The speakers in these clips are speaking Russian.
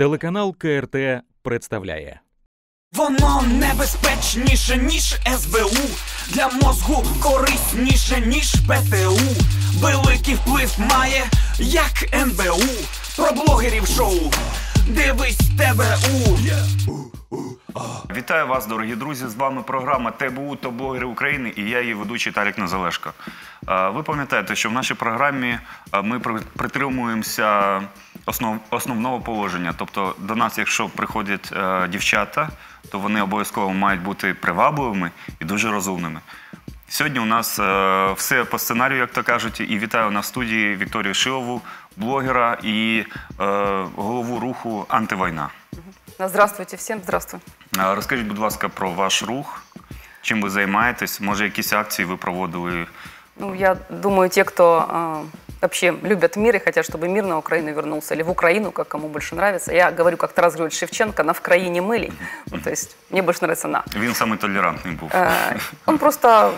Телеканал КРТ представляє. Воно небезпечніше, ніж СБУ. Для мозку корисніше, ніж ПТУ. Великий вплив має, як НБУ. Про блогерів шоу. Дивись ТБУ. Вітаю вас, дорогі друзі! З вами програма ТБУ та блогери України і я її ведучий Тарік Назалешко. Е, Ви пам'ятаєте, що в нашій програмі ми притримуємося основ, основного положення. Тобто до нас, якщо приходять е, дівчата, то вони обов'язково мають бути привабливими і дуже розумними. Сьогодні у нас е, все по сценарію, як то кажуть, і вітаю на студії Вікторію Шилову, блогера і е, голову руху Антивойна. Здравствуйте всем, здравствуй. А Розкажіть, будь ласка, про ваш рух. Чим ви займаєтесь? Може, якісь акції ви проводили? Ну, я думаю, те, кто э, вообще любят мир и хотят, чтобы мир на Украину вернулся, или в Украину, как кому больше нравится. Я говорю, как Тарас Григорьевич Шевченко, на «Вкраине мыли». Ну, то есть мне больше нравится «на». Він саме толерантний був. Э, он просто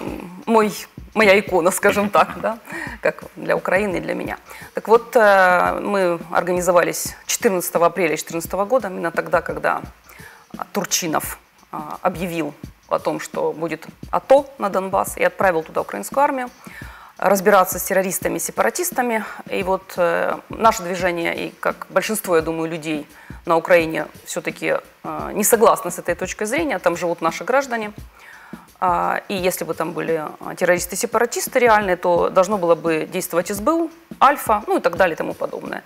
мой, моя икона, скажем так, да, как для Украины и для меня. Так вот, э, мы организовались 14 апреля 2014 года, именно тогда, когда Турчинов а, объявил о том, что будет АТО на Донбасс, и отправил туда украинскую армию разбираться с террористами, сепаратистами. И вот э, наше движение, и как большинство, я думаю, людей на Украине все-таки э, не согласны с этой точкой зрения, там живут наши граждане. А, И если бы там были а, террористы-сепаратисты реальные, то должно было бы действовать СБУ, Альфа, ну и так далее и тому подобное.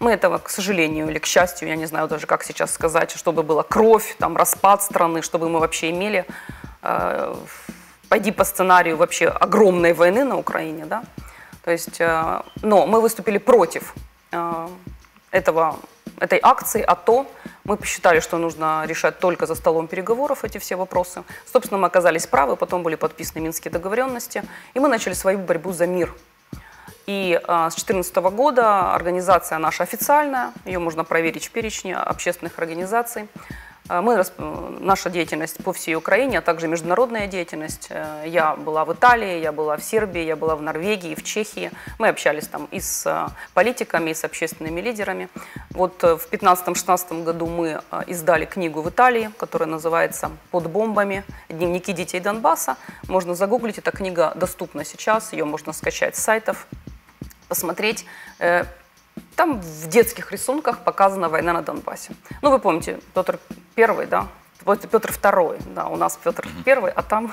Мы этого, к сожалению или к счастью, я не знаю даже, как сейчас сказать, чтобы была кровь, там, распад страны, чтобы мы вообще имели, э, пойди по сценарию вообще огромной войны на Украине, да. То есть, э, но мы выступили против э, этого, этой акции АТО. Мы посчитали, что нужно решать только за столом переговоров эти все вопросы. Собственно, мы оказались правы, потом были подписаны Минские договоренности, и мы начали свою борьбу за мир. И а, с 2014 года организация наша официальная, ее можно проверить в перечне общественных организаций. А, Мы, наша деятельность по всей Украине, а также международная деятельность. Э, Я была в Италии, я была в Сербии, я была в Норвегии, в Чехии. Мы общались там и с э, политиками, и с общественными лидерами. Вот э, в 2015-2016 году мы издали книгу в Италии, которая называется «Под бомбами. Дневники детей Донбасса». Можно загуглить, эта книга доступна сейчас, ее можно скачать с сайтов посмотреть. Э, Там в детских рисунках показана война на Донбассе. Ну, вы помните, Петр Первый, да? Вот Петр Второй, да, у нас Петр Первый, а там,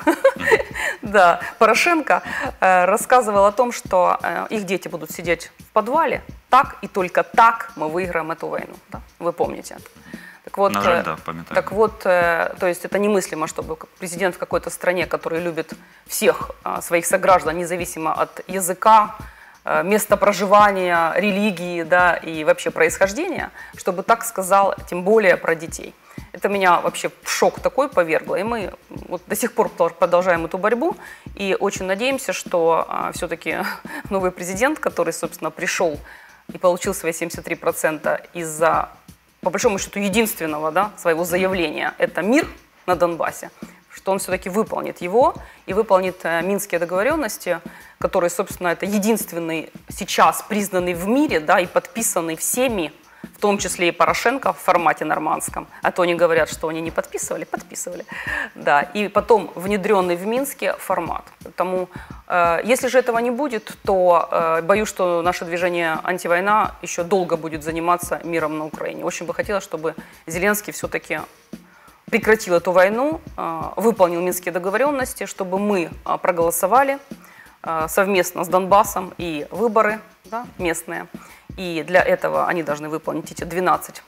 да, Порошенко э, рассказывал о том, что э, их дети будут сидеть в подвале, так и только так мы выиграем эту войну, да? Вы помните это? Так вот, На жаль, э, да, так вот, э, то есть это немыслимо, чтобы президент в какой-то стране, который любит всех а, своих сограждан, независимо от языка, э, места проживания, религии, да, и вообще происхождения, чтобы так сказал, тем более про детей. Это меня вообще в шок такой повергло, и мы вот до сих пор продолжаем эту борьбу, и очень надеемся, что все-таки новый президент, который, собственно, пришел и получил свои 73% из-за по большому счету, единственного да, своего заявления – это мир на Донбассе, что он все-таки выполнит его и выполнит э, Минские договоренности, которые, собственно, это единственный сейчас признанный в мире да, и подписанный всеми, в том числе и Порошенко в формате нормандском, а то они говорят, что они не подписывали, подписывали, да, и потом внедренный в Минске формат. Поэтому, э, если же этого не будет, то э, боюсь, что наше движение «Антивойна» еще долго будет заниматься миром на Украине. Очень бы хотелось, чтобы Зеленский все-таки прекратил эту войну, э, выполнил Минские договоренности, чтобы мы э, проголосовали э, совместно с Донбассом и выборы да, местные. И для этого они должны выполнить эти 12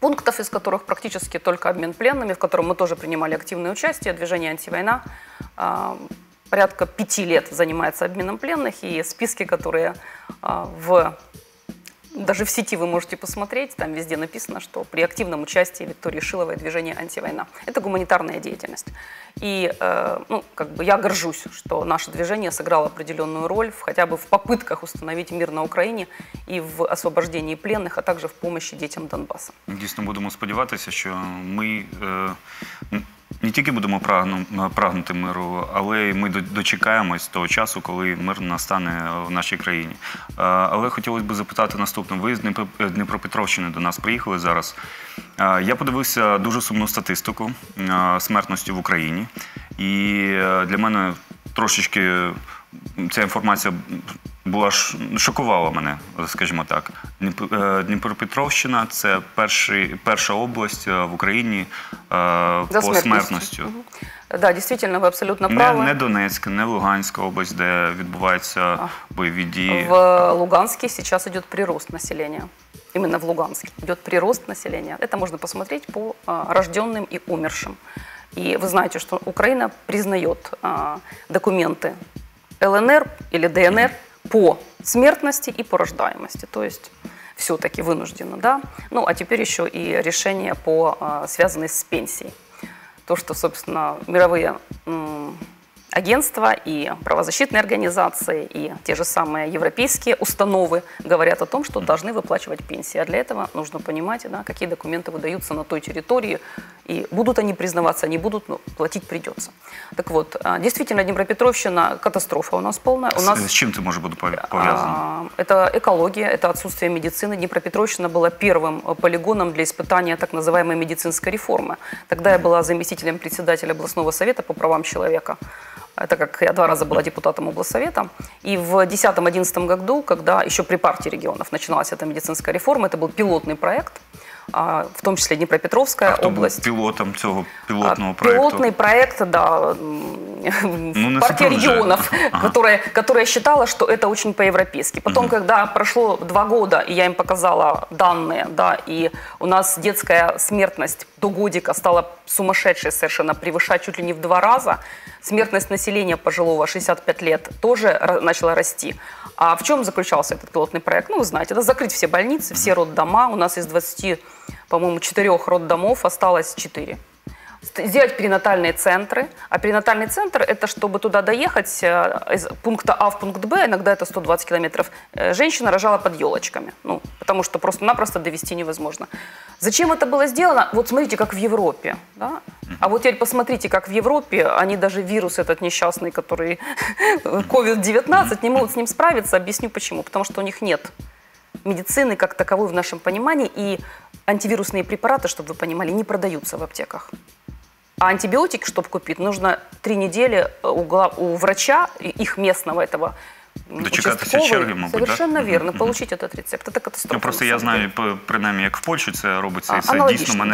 пунктов, из которых практически только обмен пленными, в котором мы тоже принимали активное участие, движение «Антивойна». а, Порядка пяти лет занимается обменом пленных, и списки, которые а, в даже в сети вы можете посмотреть, там везде написано, что при активном участии Виктории Шиловой движение «Антивойна». Это гуманитарная деятельность. И э, ну, как бы я горжусь, что наше движение сыграло определенную роль в, хотя бы в попытках установить мир на Украине и в освобождении пленных, а также в помощи детям Донбасса. Дійсно будемо сподіватися, що ми е, м, не тільки будемо прагнути миру, але й ми дочекаємось того часу, коли мир настане в нашій країні. Але хотілося б запитати наступне. Ви з Дніпро- Дніпропетровщини до нас приїхали зараз. Я подивився дуже сумну статистику смертності в Україні. І е, для мене трошечки ця інформація була ш- шокувала мене, скажімо так. Дніп- е, Дніпропетровщина це перший, перша область е, в Україні е, За по смертностью. смертності. Да, действительно, вы абсолютно Не, правы. не Донецьк, не Луганська область, де відбуваються бойові дії. В Луганске сейчас идет прирост населения. Именно в Луганске идет прирост населения. Это можно посмотреть по а, рожденным и умершим. И вы знаете, что Украина признает а, документы ЛНР или ДНР по смертности и по рождаемости. То есть все-таки вынуждена, да. Ну, а теперь еще и решение по а, связанные с пенсией. То, что, собственно, мировые агентства и правозащитные организации, и те же самые европейские установы говорят о том, что должны выплачивать пенсии. А для этого нужно понимать, да, какие документы выдаются на той территории, и будут они признаваться, не будут, но платить придется. Так вот, а, действительно, Днепропетровщина катастрофа у нас полная. У нас З чим це може бути пов'я- пов'язано? а, Это экология, это отсутствие медицины. Днепропетровщина была первым э, полигоном для испытания так называемой медицинской реформы. Тогда я была заместителем председателя областного совета по правам человека. Это как я два раза была депутатом облсовета. И в 2010-2011 году, когда еще при партии регионов начиналась эта медицинская реформа, это был пилотный проект, а, в том числе Днепропетровская А хто область. був пілотом цього А, пілотного проєкту? Пилотный проект, да, м, Ну, не партия Супрун же. регионов, Ага. которая, которая считала, что это очень по-европейски. Потом, когда прошло два года, и я им показала данные, да, и у нас детская смертность до годика стала сумасшедшей совершенно, превышать чуть ли не в два раза, смертность населения пожилого 65 лет тоже ра- начала расти. А в чем заключался этот пилотный проект? Ну, вы знаете, это закрыть все больницы, все роддома. У нас из 20, по-моему, четырех роддомов осталось 4 ст- сделать перинатальные центры. А перинатальный центр – это чтобы туда доехать э, из пункта А в пункт Б, иногда это 120 километров, э, женщина рожала под елочками. Ну, потому что просто-напросто довести невозможно. Зачем это было сделано? Вот смотрите, как в Европе. Да? А вот теперь посмотрите, как в Европе они даже вирус этот несчастный, который COVID-19, не могут с ним справиться. Объясню почему. Потому что у них нет медицины как таковой в нашем понимании, и антивирусные препараты, чтобы вы понимали, не продаются в аптеках. А антибиотики, чтобы купить, нужно три недели э, у, гла- у врача, и- их местного этого м, Дочекаться участковый, черги, мабуть, да? Совершенно верно, Мгм. получить этот рецепт. Это катастрофа. Ну, просто на я самом деле. знаю, п- принаймні, як в Польщі це робиться, і А, це аналогично, дійсно мене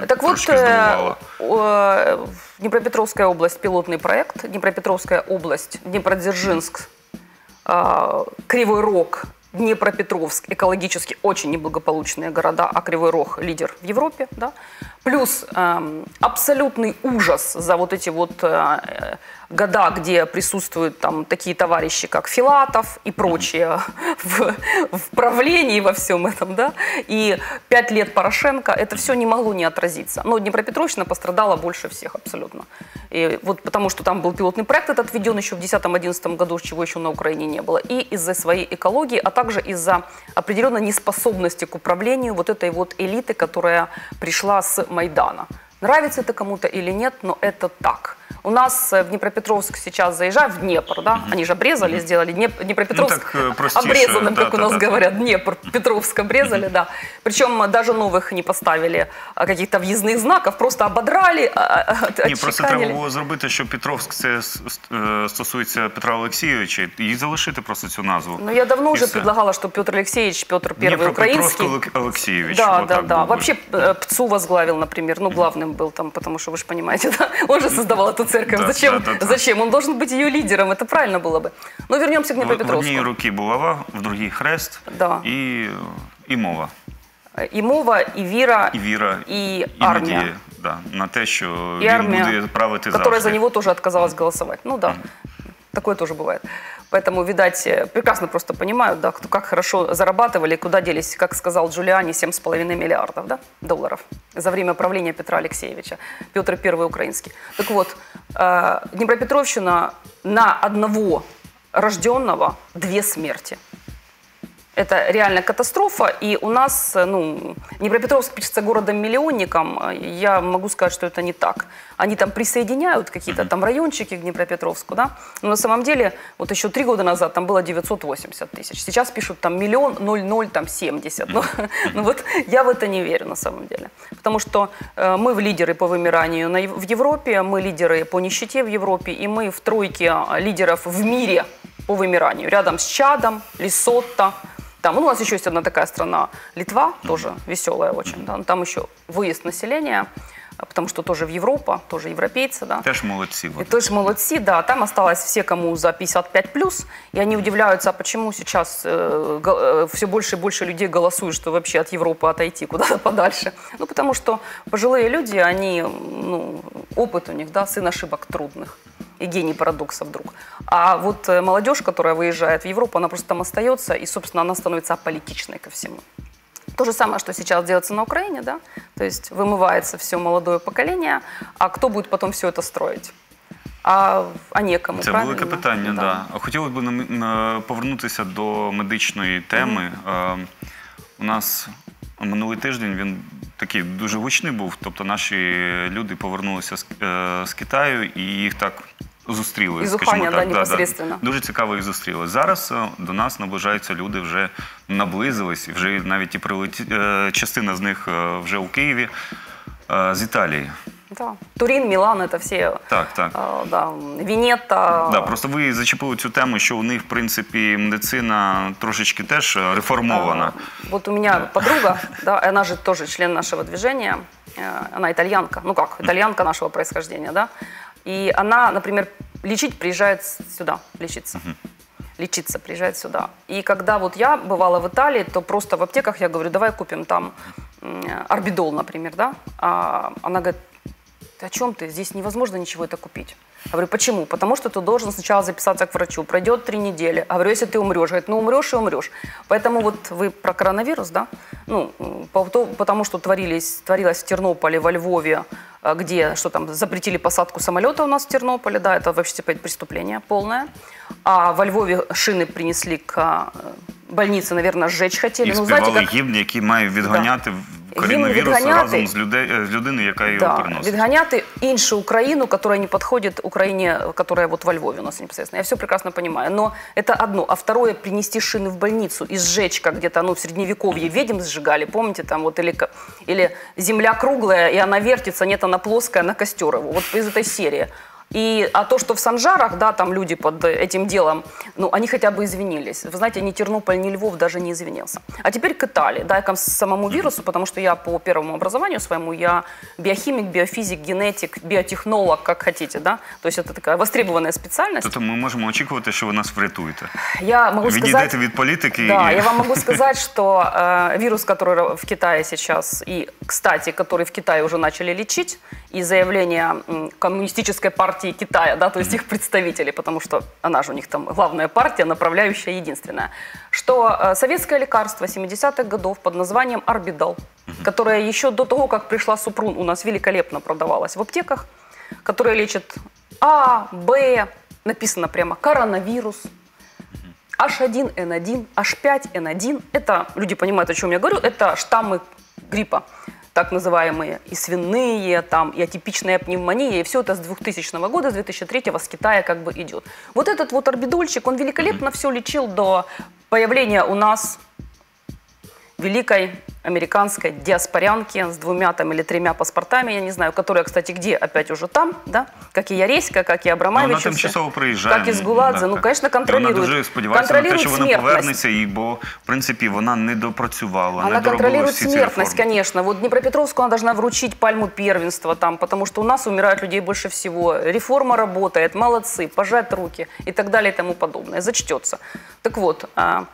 да. Так вот, трошки э, здивувало. э, Днепропетровская область пилотный проект, Днепропетровская область, Днепродзержинск, э, Кривой Рог, Днепропетровск, экологически очень неблагополучные города, а Кривой Рог лидер в Европе, да. Плюс эм, абсолютный ужас за вот эти вот э, э, года, где присутствуют там такие товарищи, как Филатов и прочие в, в правлении во всем этом, да, и пять лет Порошенко, это все не могло не отразиться. Но Днепропетровщина пострадала больше всех абсолютно. И вот потому что там был пилотный проект этот введен еще в 2010-2011 году, чего еще на Украине не было, и из-за своей экологии, а также из-за определенной неспособности к управлению вот этой вот элиты, которая пришла с Майдана. Нравится это кому-то или нет, но это так. У нас э, в Днепропетровск сейчас заезжают, в Днепр, да, они же обрезали, сделали Днеп- Днепропетровск Ну, так, э, простейшее, обрезанным, да, как у да, нас да, да. говорят, Днепр, Петровск обрезали, да. Причем э, даже новых не поставили а, каких-то въездных знаков, просто ободрали, а, а, а, Ні, просто отчеканили. треба було зробити, що Петровськ це с- с- е, стосується Петра Олексійовича, і залишити просто цю назву. Ну, я давно И уже все. предлагала, что Петр Алексеевич, Петр Первый Днепропетровск Украинский. Олек- Олексійович. Да, вот да, так да. было бы. Вообще э, ПЦУ возглавил, например, ну, главным был там, потому что вы же понимаете, да? он же создавал эту церковь. Да, зачем? да, да, да. Зачем? Он должен быть ее лидером, это правильно было бы. Но вернемся к В, в одній Днепропетровску. руці булава, в другій хрест Да. і, і мова, И мова, и вера, і віра, и і армия. надія да, на те, що и він армия, буде правити которая завжди. за него тоже отказалась голосовать. Ну да, такое тоже бывает. Поэтому, видать, э, прекрасно просто понимают, да, кто как хорошо зарабатывали, куда делись, как сказал Джулиани, 7,5 миллиардов да, долларов за время правления Петра Алексеевича. Петр I украинский. Так вот, э, Днепропетровщина на одного рожденного две смерти. Это реально катастрофа, и у нас, э, ну, Днепропетровск пишется городом-миллионником, а я могу сказать, что это не так. Они там присоединяют какие-то там райончики к Днепропетровску, да, но на самом деле, вот еще три года назад там было 980 тысяч, сейчас пишут там миллион ноль ноль там 70, ну, ну вот я в это не верю на самом деле, потому что э, мы в лидеры по вымиранию на, в Европе, мы лидеры по нищете в Европе, и мы в тройке а, лидеров в мире по вымиранию, рядом с Чадом, Лесотто, там, ну, у нас еще есть одна такая страна, Литва, тоже веселая очень. Да, там еще выезд населения, потому что тоже в Европа, тоже европейцы, да. Теж молодці. И вони. тоже молодцы, да, там осталось все, кому за 55 плюс, и они удивляются, а почему сейчас э, э, все больше и больше людей голосуют, что вообще от Европы отойти куда-то подальше. Ну, потому что пожилые люди, они, ну, опыт у них, да, сын ошибок трудных и гений парадокса вдруг. А вот э, молодежь, которая выезжает в Европу, она просто там остается, и, собственно, она становится аполитичной ко всему. То же самое, что сейчас делается на Украине, да, то есть вымывается все молодое поколение, а кто будет потом все это строить? А, а некому, Це правильно? велике питання, да. А Хотілося б нам- на- повернутися до медичної теми. Е, У нас минулий тиждень він такий дуже гучний був. Тобто наші люди повернулися з, е, з Китаю і їх так зустріли. Із скажімо Уханя, так. да, непосредственно. Дуже цікаво їх зустріли. Зараз е, до нас наближаються люди, вже наблизились, і вже навіть і прилеті... е, частина з них е, вже у Києві е, з Італії. Да. Турин, Милан, это все, Так, так. а, да, Венета. Да, просто ви зачепили цю тему, що у них, в принципі, медицина трошечки теж е, реформована. А, Вот у меня подруга, да, она же тоже член нашего движения, э, она итальянка, ну как, итальянка нашего происхождения, да, и она, например, лечить приезжает сюда, лечиться. Лечиться приезжает сюда. И когда вот я бывала в Италии, то просто в аптеках я говорю, давай купим там орбидол, например, да. А она говорит, о чем ты? Здесь невозможно ничего это купить. Я говорю, почему? Потому что ты должен сначала записаться к врачу. Пройдет три недели. А говорю, если ты умрешь, говорит, ну умрешь и умрешь. Поэтому вот вы про коронавирус, да? Ну, м, по- то- потому что творились, творилось в Тернополе, во Львове, а, где, что там, запретили посадку самолета у нас в Тернополе, да, это вообще типа преступление полное. А во Львове шины принесли к а, больнице, наверное, сжечь хотели. І ну, знаете, співали как... гімн, який має відганяти в- коронавірус відганяти. разом з, людей, е, з людиною, яка його Да, приносить. відганяти іншу Україну, которая не подходит Украине, которая вот во Львове у нас непосредственно. Я все прекрасно понимаю. Но это одно. А второе, принести шины в больницу и сжечь, как где-то, ну, в Средневековье ведьм сжигали, помните, там вот, или, или земля круглая, и она вертится, нет, она плоская, на костер его. Вот из этой серии. И, а то, что в Санжарах, да, там люди под этим делом, ну, они хотя бы извинились. Вы знаете, ни Тернополь, ни Львов даже не извинился. А теперь к Италии, да, к самому вирусу, потому что я по первому образованию своему, я биохимик, биофизик, генетик, биотехнолог, как хотите, да. То есть это такая востребованная специальность. Тобто ми можемо очікувати, що ви нас врятуєте. Я могу сказать... Відійдете від політики Да, і я вам могу сказать, что э, вирус, который в Китае сейчас, и, кстати, который в Китае уже начали лечить, и заявление м, коммунистической партии Китая, да, то есть их представителей, потому что она же у них там главная партия, направляющая единственная, что э, советское лекарство 70-х годов под названием Арбидал, которое еще до того, как пришла Супрун, у нас великолепно продавалось в аптеках, которое лечит А, Б, написано прямо коронавирус, H1N1, H5N1, это, люди понимают, о чем я говорю, это штаммы гриппа, так называемые, и свиные, там, и атипичная пневмония, и все это с 2000 года, с 2003 с Китая как бы идет. Вот этот вот орбидольчик, он великолепно все лечил до появления у нас великой американской диаспорянки с двумя там или тремя паспортами, я не знаю, которая, кстати, где? Опять уже там, да? Как и Яреська, как и Ну, Абрамович. вона и все. тимчасово приїжджає. Как из Гуладзе. Ну, конечно, І Вона контролирует. дуже сподівається на те, що контролирует вона смертность. повернеться, і бо в принципі вона не допрацювала, не Она доробила контролирует всі ці смертность, реформи. конечно. Вот Днепропетровску она должна вручить пальму первенства там, потому что у нас умирают людей больше всего. Реформа работает, молодцы, пожать руки и так далее и тому подобное. Зачтется. Так вот, а, а,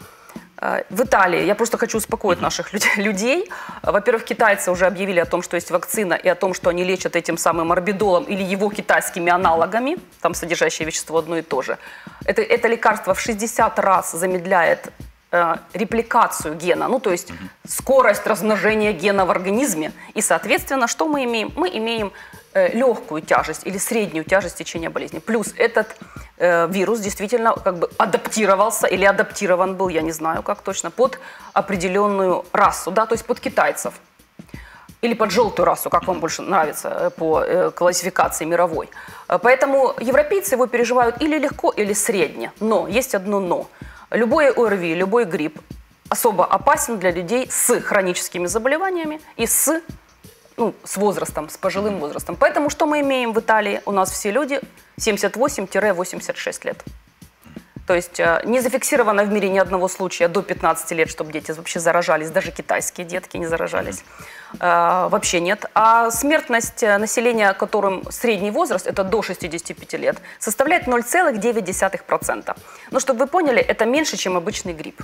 в Италии, я просто хочу успокоить наших люд- людей. Во-первых, китайцы уже объявили о том, что есть вакцина, и о том, что они лечат этим самым орбидолом или его китайскими аналогами, там содержащее вещество одно и то же. Это, это лекарство в 60 раз замедляет э, репликацию гена, ну то есть скорость размножения гена в организме. И, соответственно, что мы имеем? Мы имеем э, легкую тяжесть или среднюю тяжесть течения болезни. Плюс этот э, вирус действительно как бы адаптировался или адаптирован был, я не знаю как точно, под определенную расу, да, то есть под китайцев. Или под желтую расу, как вам больше нравится э, по э, классификации мировой. Э, Поэтому европейцы его переживают или легко, или средне. Но есть одно но. Любой ОРВИ, любой грипп особо опасен для людей с хроническими заболеваниями и с, ну, с возрастом, с пожилым возрастом. Поэтому что мы имеем в Италии? У нас все люди 78-86 лет. То есть э, не зафиксировано в мире ни одного случая до 15 лет, чтобы дети вообще заражались, даже китайские детки не заражались. Э, Вообще нет. А смертность э, населения, которым средний возраст, это до 65 лет, составляет 0,9%. Ну, чтобы вы поняли, это меньше, чем обычный грипп.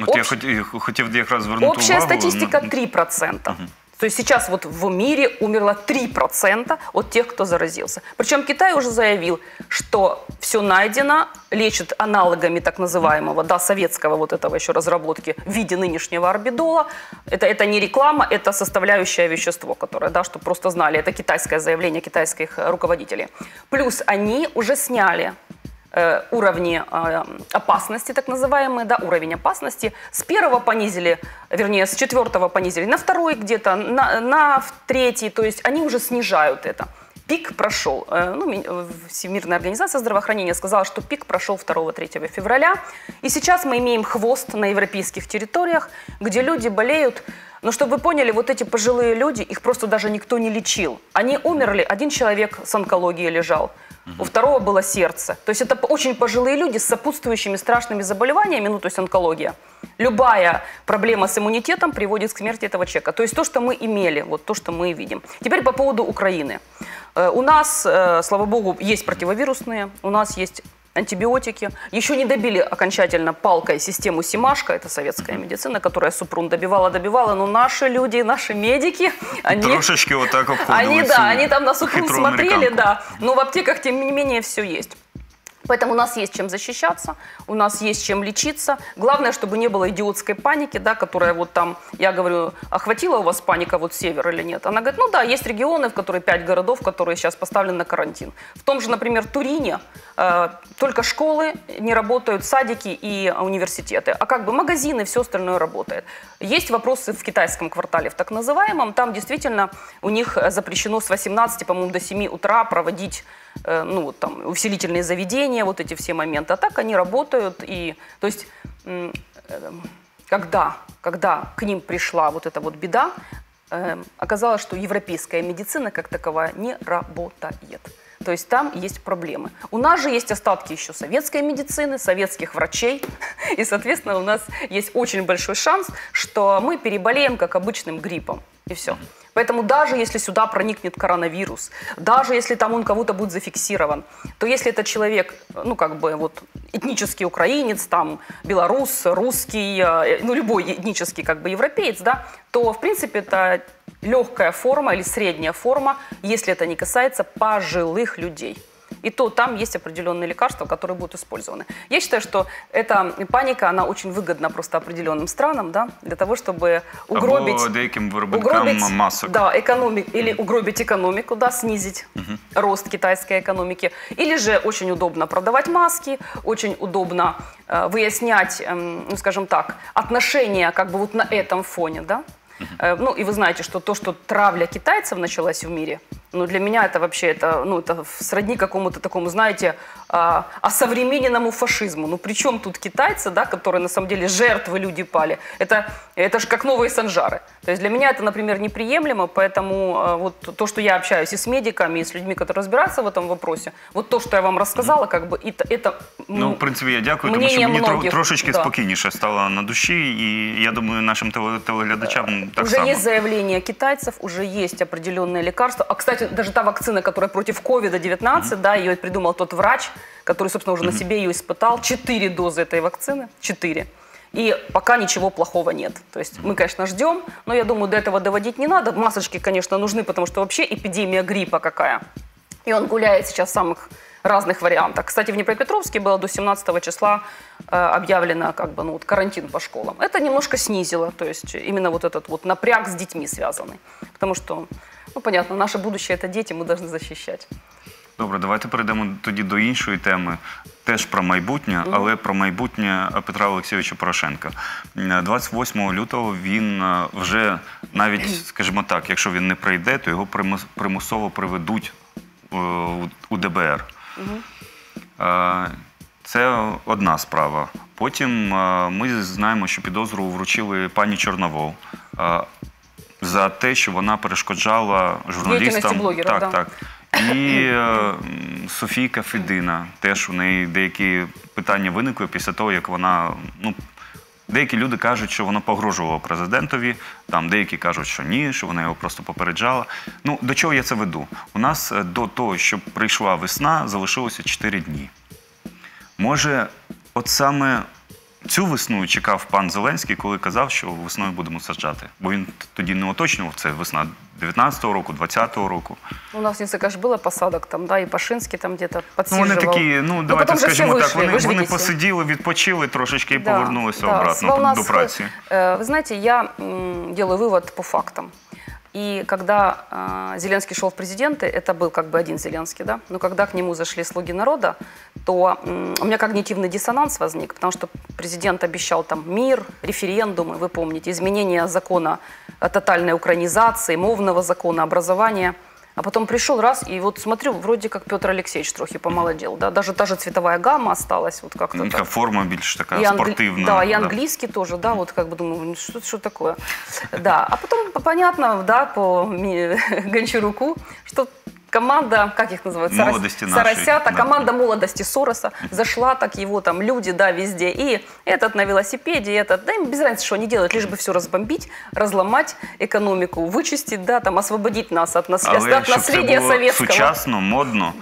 От я Общ- хотів, хотів якраз звернути Общая увагу. статистика ну, 3%. То есть сейчас вот в мире умерло 3% от тех, кто заразился. Причем Китай уже заявил, что все найдено, лечит аналогами так называемого, да, советского вот этого еще разработки в виде нынешнего орбидола. Это, это не реклама, это составляющее вещество, которое, да, чтобы просто знали, это китайское заявление китайских э, руководителей. Плюс они уже сняли э, уровни э, опасности, так называемые, да, уровень опасности. С первого понизили, вернее, с четвертого понизили на второй где-то, на, на третий, то есть они уже снижают это. Пик прошел. Э, Ну, ми- Всемирная организация здравоохранения сказала, что пик прошел 2-3 февраля. И сейчас мы имеем хвост на европейских территориях, где люди болеют. Но чтобы вы поняли, вот эти пожилые люди, их просто даже никто не лечил. Они умерли, один человек с онкологией лежал, у второго было сердце. То есть это очень пожилые люди с сопутствующими страшными заболеваниями, ну то есть онкология. Любая проблема с иммунитетом приводит к смерти этого человека. То есть то, что мы имели, вот то, что мы видим. Теперь по поводу Украины. Э, У нас, э, слава богу, есть противовирусные, у нас есть антибиотики. Еще не добили окончательно палкой систему Симашка, это советская медицина, которая Супрун добивала, добивала, но наши люди, наши медики, они... Трошечки отак обходили. Они, цю да, они там на Супрун смотрели, да, но в аптеках, тем не менее, все есть. Поэтому у нас есть чем защищаться, у нас есть чем лечиться. Главное, чтобы не было идиотской паники, да, которая вот там, я говорю, охватила у вас паника, вот север или нет. Она говорит, ну да, есть регионы, в которые пять городов, которые сейчас поставлены на карантин. В том же, например, Турине э, только школы не работают, садики и университеты, а как бы магазины, все остальное работает. Есть вопросы в китайском квартале, в так называемом, там действительно у них запрещено с 18, по-моему, до 7 утра проводить ну, вот там, усилительные заведения, вот эти все моменты. А так они работают. И, то есть, э, когда, когда к ним пришла вот эта вот беда, э, оказалось, что европейская медицина как таковая не работает. То есть там есть проблемы. У нас же есть остатки еще советской медицины, советских врачей. И, соответственно, у нас есть очень большой шанс, что мы переболеем как обычным гриппом. И все. Поэтому даже если сюда проникнет коронавирус, даже если там он кого-то будет зафиксирован, то если этот человек, ну как бы вот этнический украинец, там белорус, русский, э, ну любой этнический как бы европеец, да, то в принципе это легкая форма или средняя форма, если это не касается пожилых людей. И то там есть определенные лекарства, которые будут использованы. Я считаю, что эта паника, она очень выгодна просто определенным странам, да, для того, чтобы угробить... Або деяким виробникам масок. Да, экономик, или угробить экономику, да, снизить рост китайской экономики. Или же очень удобно продавать маски, очень удобно э, выяснять, эм, ну, скажем так, отношения как бы вот на этом фоне, да. Э, Ну, и вы знаете, что то, что травля китайцев началась в мире, ну, для меня это вообще, это, ну, это сродни какому-то такому, знаете, а, осовремененному фашизму. Ну, при чем тут китайцы, да, которые на самом деле жертвы люди пали? Это, это же как новые санжары. То есть для меня это, например, неприемлемо, поэтому а, вот то, что я общаюсь и с медиками, и с людьми, которые разбираются в этом вопросе, вот то, что я вам рассказала, как бы это, это Ну, в принципі, я дякую, тому що мнение мені тро- многих, трошечки да. спокійніше стало на душі, і я думаю, нашим теле- телеглядачам так уже само. есть заявление китайцев, уже есть определенные лекарства. А, кстати, даже та вакцина, которая против COVID-19, да, ее придумал тот врач, который, собственно, уже на себе ее испытал. Четыре дозы этой вакцины. Четыре. И пока ничего плохого нет. То есть мы, конечно, ждем, но я думаю, до этого доводить не надо. Масочки, конечно, нужны, потому что вообще эпидемия гриппа какая. И он гуляет сейчас в самых разных вариантах. Кстати, в Днепропетровске было до 17 числа э, объявлено как бы, ну, вот, карантин по школам. Это немножко снизило, то есть именно вот этот вот напряг с детьми связанный. Потому что Ну, понятно, наше будущее – это дети, мы должны защищать. Добре, давайте перейдемо тоді до іншої теми, теж про майбутнє, але про майбутнє Петра Олексійовича Порошенка. Е, 28 лютого він е, вже навіть, скажімо так, якщо він не прийде, то його примус- примусово приведуть е, у- у ДБР. Це одна справа. Потім ми знаємо, що підозру вручили пані Чорновол за те, що вона перешкоджала журналістам. Блогерів, так, да. так. І Софійка Федина, теж у неї деякі питання виникли після того, як вона. Ну, деякі люди кажуть, що воно погрожувало президентові, там деякі кажуть, що ні, що вона його просто попереджала. Ну, до чого я це веду? У нас е, до того, щоб прийшла весна, залишилося 4 дні. Може, от саме цю весну чекав пан Зеленський, коли казав, що весною будемо саджати. Бо він т- тоді не уточнював, це весна 19-го року, 20-го року. У нас несколько ж было посадок там, да, и Пашинский там где-то Ну, подсиживал. вони такі, ну давайте потом же все скажімо так, вышли, вони, вы же вони видите. посиділи, відпочили трошечки і Да, повернулися да, обратно волна до сход- праці. Э, Вы знаете, я м, делаю вывод по фактам. И когда э, Зеленский шел в президенты, это был как бы один Зеленский, да, но когда к нему зашли слуги народа, то м, у меня когнитивный диссонанс возник, потому что президент обещал там мир, референдумы, вы помните, изменение закона о тотальной украинизации, мовного закона, образования. А потом пришел раз, и вот смотрю, вроде как Петр Алексеевич трохи помолодел, да, даже та же цветовая гамма осталась, вот как-то Ну, так. Форма більш така И англи- спортивна. Да, и английский тоже, да, вот как бы думаю, ну, что, что такое. Да, а потом по- понятно, да, по Гончаруку, что команда, как их называют? Сорос- Молодости нашей, Соросята, да. команда молодости Сороса зашла, так его там люди, да, везде. И этот на велосипеде, этот, да, им без разницы, что они делают, лишь бы все разбомбить, разломать экономику, вычистить, да, там, освободить нас от, нас- Але от наследия советского. сучасно, модно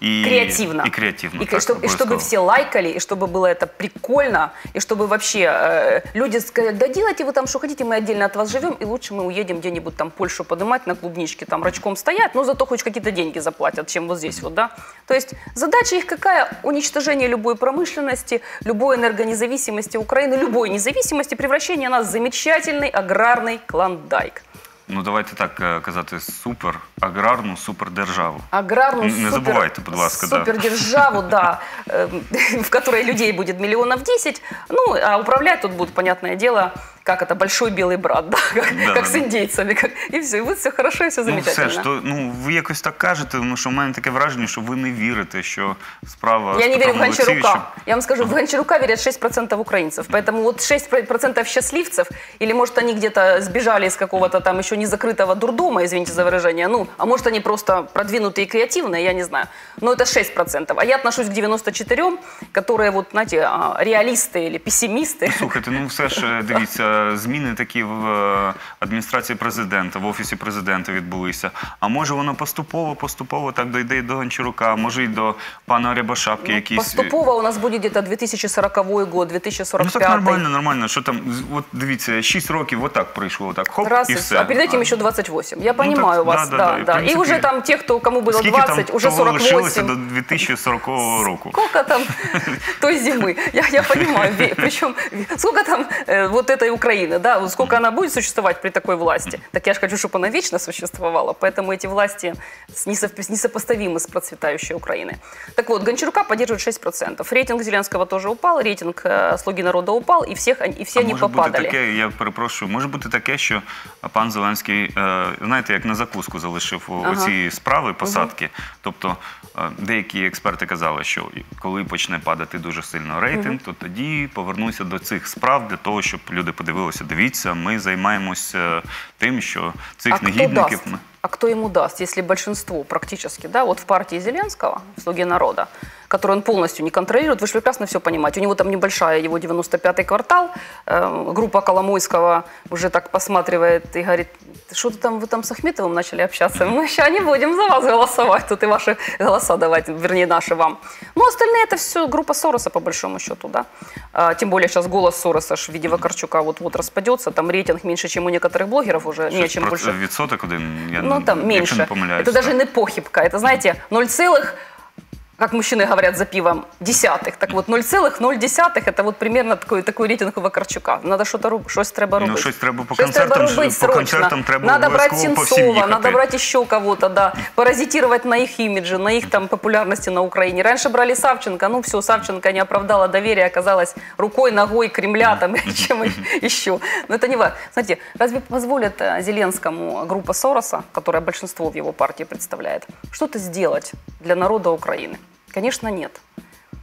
і креативно. І креативно. И, так, чтобы, и чтобы все лайкали, и чтобы было это прикольно, и чтобы вообще э, люди сказали, да делайте вы там что хотите, мы отдельно от вас живем, и лучше мы уедем где-нибудь там Польшу поднимать на клубничке, там рачком стоять, но зато хоть какие-то деньги заплатят, чем вот здесь вот, да. То есть задача их какая? Уничтожение любой промышленности, любой энергонезависимости Украины, любой независимости, превращение нас в замечательный аграрный клондайк. Ну давайте так е, казати, супер аграрну супердержаву. аграрную Не супер, забувайте, будь ласка, да. супердержаву, да, э, в которой людей будет миллионов 10. Ну, а управлять тут будет, понятное дело, как это, большой белый брат, да, как, Да, как да, с да. индейцами. Как, и все, и будет все хорошо, и все Ну, замечательно. все ж, то, ну, ви якось так кажете, тому що в мене таке враження, що ви не вірите, що справа Я з не верю в Гончарука. Я вам скажу, в Гончарука верят 6% украинцев. Поэтому вот 6% счастливцев, или может они где-то сбежали из какого-то там еще не закрытого дурдома, извините за выражение, ну, а может они просто продвинутые и креативные, я не знаю. Но это 6%. А я отношусь к 94, которые вот, знаете, а, реалисты или пессимисты. Слухайте, ну все ж е, дивіться, зміни такі в е, адміністрації президента, в офісі президента відбулися. А може воно поступово, поступово так дойде і до Гончарука, може й до пана Рябошапки, якийсь. Поступово у нас будет где-то 2040 год, Ну 2045. так нормально, нормально. Що там, з- от дивіться, 6 років отак пройшло, отак, хоп, Раз, і и все. всё. а перед этим еще 28. Я понимаю так, вас, да, да, да, да. да. И, в И принципе, уже там те, кто, кому было Скільки 20, там уже того лишилося 48. до 2040 року? Сколько там той зимы? Я, я понимаю. Причем сколько там э, вот этой Украины, да, сколько она будет существовать при такой власти? Так я же хочу, чтобы она вечно существовала. Поэтому эти власти несопоставимы с процветающей Украиной. Так вот, Гончарука поддерживает 6%. Рейтинг Зеленского тоже упал, рейтинг э, «Слуги народа» упал, и, всех, они- и все а они попадали. таке, я перепрошую, може бути таке, що пан Зеленський, е, знаєте, як на закуску залишив Ага. оці справи, посадки. Тобто е, деякі експерти казали, що коли почне падати дуже сильно рейтинг, то тоді повернуся до цих справ для того, щоб люди подивилися. Дивіться, ми займаємося тим, що цих а негідників даст? А кто ему даст, если большинство практически, да, вот в партии Зеленского, в «Слуге народа», который он полностью не контролирует, вы же прекрасно все понимаете. У него там небольшая, его 95-й квартал, э, группа Коломойского уже так посматривает и говорит, что-то там вы там с Ахметовым начали общаться, мы сейчас не будем за вас голосовать, тут и ваши голоса давать, вернее, наши вам. Ну, остальные это все группа Сороса, по большому счету, да. А, тем более сейчас голос Сороса ж в виде Вакарчука вот-вот распадется, там рейтинг меньше, чем у некоторых блогеров уже, не, чем больше. Відсоток один, я Ну, там меньше. не помиляюсь. Это даже не похибка. Это, знаете, 0, как мужчины говорят за пивом, десятых. Так вот, 0,0 это вот примерно такой, такой рейтинг Вакарчука. Надо что-то робити, щось треба робити. Ну, щось треба по Щось концертам, треба робити по срочно. концертам треба Надо брать Сенцова, надо брать еще кого-то, да. Паразитировать на их имидже, на их там популярности на Украине. Раньше брали Савченко, ну все, Савченко не оправдала доверие, оказалась рукой, ногой Кремля там чем еще. Но это не важно. Знаете, разве позволит э, Зеленскому группа Сороса, которая большинство в его партии представляет, что-то сделать для народа Украины? Конечно, нет.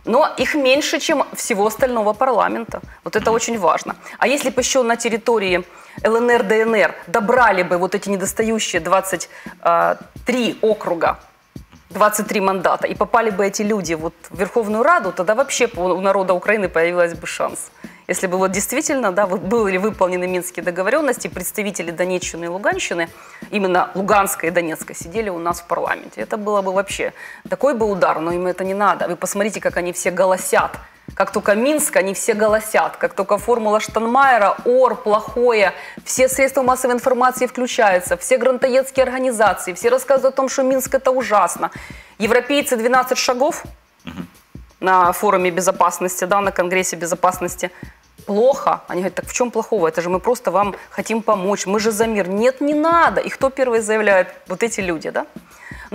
Но их меньше, чем всего остального парламента. Вот это очень важно. А если бы еще на территории ЛНР, ДНР добрали бы вот эти недостающие 23 округа, 23 мандата, и попали бы эти люди вот в Верховную Раду, тогда вообще у народа Украины появилась бы шанс. Если бы вот действительно да, вот были выполнены Минские договоренности, представители Донеччины и Луганщины, именно Луганской и Донецкой, сидели у нас в парламенте. Это было бы вообще такой бы удар, но им это не надо. Вы посмотрите, как они все голосят. Как только Минск, они все голосят. Как только формула Штанмайера, ОР, плохое, все средства массовой информации включаются, все грантоедские организации, все рассказывают о том, что Минск это ужасно. Европейцы 12 шагов на форуме безопасности, да, на Конгрессе безопасности. Плохо. Они говорят, так в чем плохого? Это же мы просто вам хотим помочь. Мы же за мир. Нет, не надо. И кто первый заявляет? Вот эти люди, да?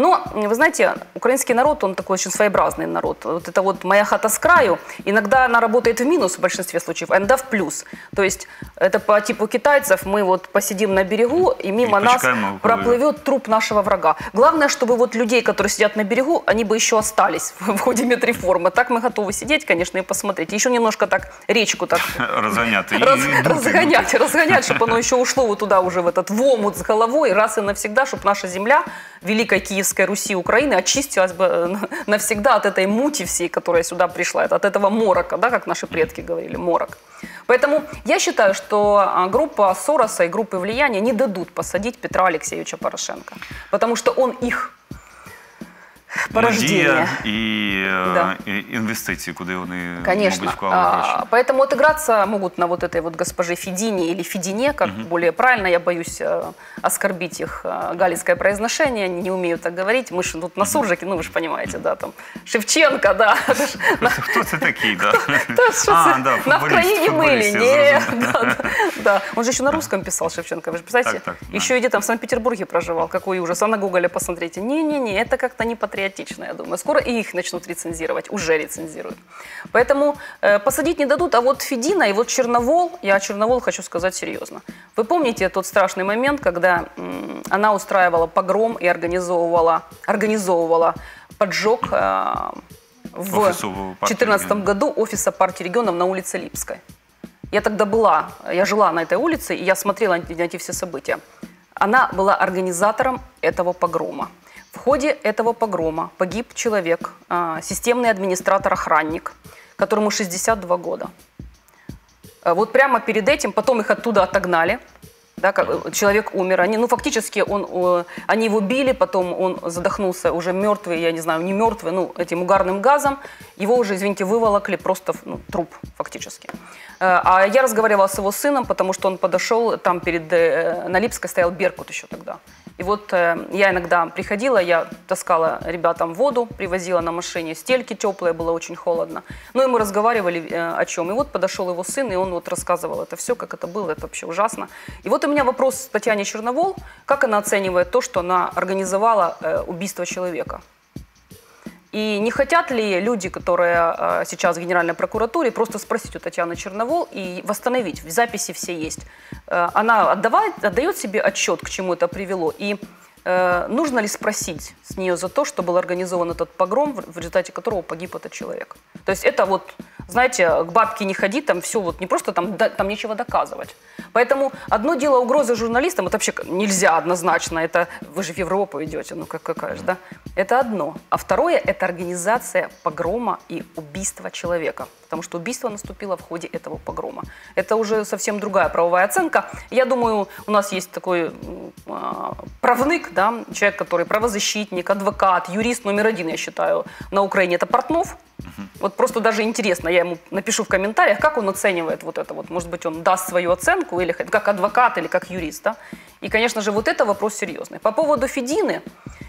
Но, вы знаете, украинский народ, он такой очень своеобразный народ. Вот это вот моя хата с краю. Иногда она работает в минус в большинстве случаев, а иногда в плюс. То есть это по типу китайцев, мы вот посидим на берегу, и мимо И нас проплывет труп нашего врага. Главное, чтобы вот людей, которые сидят на берегу, они бы еще остались в ходе медреформы. Так мы готовы сидеть, конечно, и посмотреть. Еще немножко так речку так Розганяти. І раз- разгонять, разгонять, чтобы оно еще ушло вот туда уже в этот в омут с головой раз и навсегда, чтобы наша земля Великой Киевской Руси Украины очистилась бы э, навсегда от этой мути всей, которая сюда пришла, от этого морока, да, как наши предки говорили, морок. Поэтому я считаю, что а, группа Сороса и группы влияния не дадут посадить Петра Алексеевича Порошенко, потому что он их порождение. Надія і, е, Да. і інвестиції, куди вони, Конечно. мабуть, вклали гроші. А, Поэтому отыграться могут на вот этой вот госпоже Федине или Федине, как более правильно, я боюсь э, оскорбить их э, галицкое произношение, они не умеют так говорить. Мы же тут на суржике, ну вы же понимаете, да, там Шевченко, да. Хто це такий, да? Да, что А, це? да, на футболист, Вкраине были, футболист, я не, зрозумів. да, да, да. Он же еще на русском писал Шевченко, вы же представляете? Так, так, да. Еще и где-то в Санкт-Петербурге проживал, какой ужас. А на Гоголе посмотрите. Не-не-не, это как-то не патриотично, я думаю. Скоро и их начнут рецензировать, уже рецензируют. Поэтому э, посадить не дадут, а вот Федина и вот Черновол, я Черновол хочу сказать серьезно. Вы помните тот страшный момент, когда м, она устраивала погром и организовывала, организовывала поджог э, в Офису партии 2014 регионов. году офиса партии регионов на улице Липской. Я тогда была, я жила на этой улице, и я смотрела на эти все события. Она была организатором этого погрома. В ходе этого погрома погиб человек, а, системный администратор-охранник, которому 62 года. А Вот прямо перед этим, потом их оттуда отогнали, да, э, человек умер. Они, ну, фактически он, э, они его били, потом он задохнулся уже мертвый, я не знаю, не мертвый, ну, этим угарным газом. Его уже, извините, выволокли просто ну, труп фактически. Э, А я разговаривала с его сыном, потому что он подошел, там перед, э, на Липской стоял Беркут еще тогда. И вот э, я иногда приходила, я таскала ребятам воду, привозила на машине стельки теплые, было очень холодно. Ну и мы разговаривали э, о чем. И вот подошел его сын, и он вот рассказывал это все, как это было, это вообще ужасно. И вот у меня вопрос Татьяне Черновол, как она оценивает то, что она организовала э, убийство человека? И не хотят ли люди, которые э, сейчас в Генеральной прокуратуре, просто спросить у Татьяны Черновол и восстановить, в записи все есть. Э, она отдавает, отдает себе отчет, к чему это привело, и нужно ли спросить с нее за то, что был организован этот погром, в в результате которого погиб этот человек. То есть это вот, знаете, к бабке не ходи, там все вот, не просто там, да- там нечего доказывать. Поэтому одно дело угрозы журналистам, это вообще нельзя однозначно, это вы же в Европу идете, ну как какая же, да? Это одно. А второе – это организация погрома и убийства человека. Потому что убийство наступило в ходе этого погрома. Это уже совсем другая правовая оценка. Я думаю, у нас есть такой а, правник, да, человек, который правозащитник, адвокат, юрист номер один, я считаю, на Украине. Это Портнов. Вот просто даже интересно, я ему напишу в комментариях, как он оценивает вот это вот. Может быть, он даст свою оценку, или как адвокат, или как юрист. Да? И, конечно же, вот это вопрос серьезный. По поводу Федины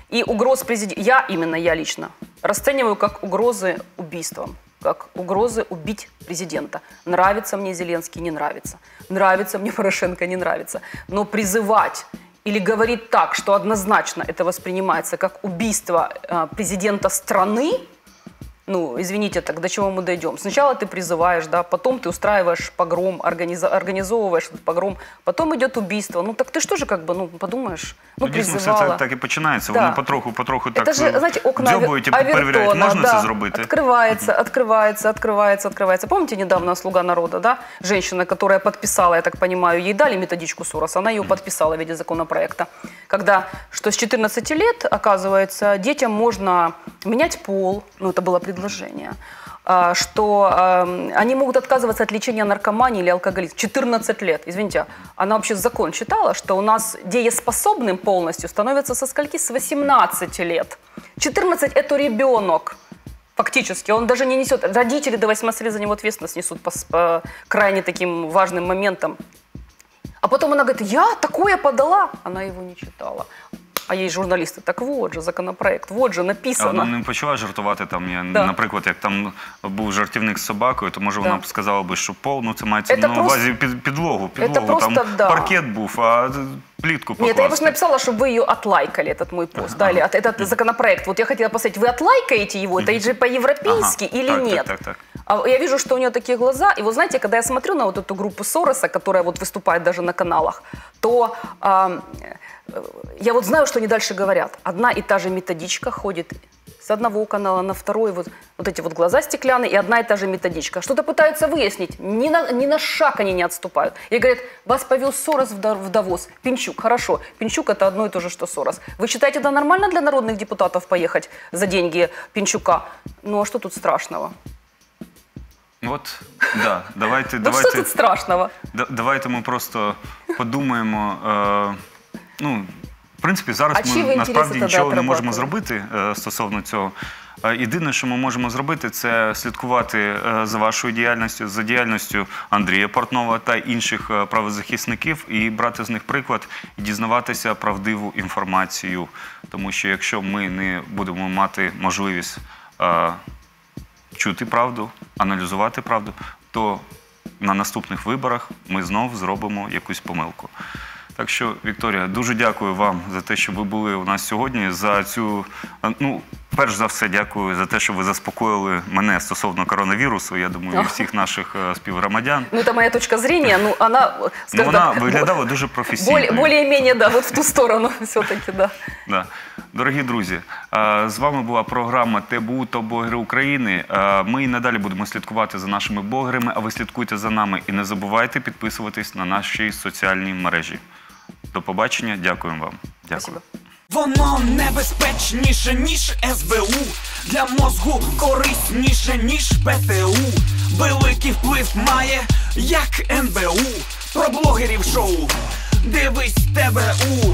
и угроз президента, я именно, я лично, расцениваю как угрозы убийством, как угрозы убить президента. Нравится мне Зеленский, не нравится. Нравится мне Порошенко, не нравится. Но призывать или говорить так, что однозначно это воспринимается как убийство э, президента страны, ну, извините, так до чего мы дойдем? Сначала ты призываешь, да, потом ты устраиваешь погром, организа- организовываешь этот погром, потом идет убийство. Ну, так ты что же, как бы, ну, подумаешь, ну, Ну, дійсно, все призывала. це так і починається. Да. Вони потроху, потроху так Это же, знаете, окна дзьобують і Авертона, перевіряють, можна да, це зробити. Открывается, открывается, открывается, открывается. Помните недавно «Слуга народа», да? Женщина, которая подписала, я так понимаю, ей дали методичку Сороса, она ее подписала в виде законопроекта. Когда, что с 14 лет, оказывается, детям можно менять пол, ну, это было предложение, а, что они могут отказываться от лечения наркомании или алкоголизма. 14 лет, извините. Она вообще закон читала, что у нас дееспособным полностью становится со скольки? С 18 лет. 14 – это ребенок. Фактически, он даже не несет. Родители до 18 лет за него ответственность несут по, по крайне таким важным моментам. А потом она говорит, я такое подала. Она его не читала. А ей журналисты, так вот же законопроект, вот же А написано. вона не почала жартувати там. Я, Да. Наприклад, як там був жартівник з собакою, то може Да. вона б сказала би, що пол, ну це мається Це на просто- увазі під, підлогу. підлогу просто там да. паркет був, а плітку покласти. Нет, я просто написала, чтобы вы ее отлайкали, этот мой пост, да, или от- этот законопроект. Вот я хотела посмотреть, вы отлайкаете его, это же по-европейски Ага, или так, так, нет? так, так. А я вижу, что у нее такие глаза, и вот знаете, когда я смотрю на вот эту группу Сороса, которая вот выступает даже на каналах, то э, я вот знаю, что они дальше говорят. Одна и та же методичка ходит с одного канала на второй, вот, вот эти вот глаза стеклянные, и одна и та же методичка. Что-то пытаются выяснить, ни на, ни на шаг они не отступают. И говорят, вас повел Сорос в Да- Давос. Пинчук, хорошо. Пинчук это одно и то же, что Сорос. Вы считаете, это нормально для народных депутатов поехать за деньги Пинчука? Ну а что тут страшного? От, да, давайте, Ну давайте, тут страшного? да- давайте ми просто подумаємо. Е, ну, в принципі, зараз А чиї ми насправді нічого не можемо отрабатуєте? зробити е, стосовно цього. Е, Єдине, що ми можемо зробити, це слідкувати е, за вашою діяльністю, за діяльністю Андрія Портнова та інших е, правозахисників і брати з них приклад і дізнаватися правдиву інформацію. Тому що якщо ми не будемо мати можливість е, чути правду, аналізувати правду, то на наступних виборах ми знов зробимо якусь помилку. Так що, Вікторія, дуже дякую вам за те, що ви були у нас сьогодні. За цю ну, перш за все, дякую за те, що ви заспокоїли мене стосовно коронавірусу. Я думаю, і всіх наших е, співгромадян. Ну, это моя точка зрения, ну, она, Ну, скажем вона так, виглядала дуже професійно. более, более-менее, да, вот в ту сторону все-таки, да. Да. Дорогі друзі, е, з вами була програма ТБУ та блогери України. Е, Ми і надалі будемо слідкувати за нашими блогерами, а ви слідкуйте за нами і не забувайте підписуватись на наші соціальні мережі. До побачення, дякуємо вам. Дякую. Спасибо. Воно небезпечніше, ніж СБУ. Для мозгу корисніше, ніж ПТУ. Великий вплив має, як НБУ. Про блогерів шоу. Дивись тебе у.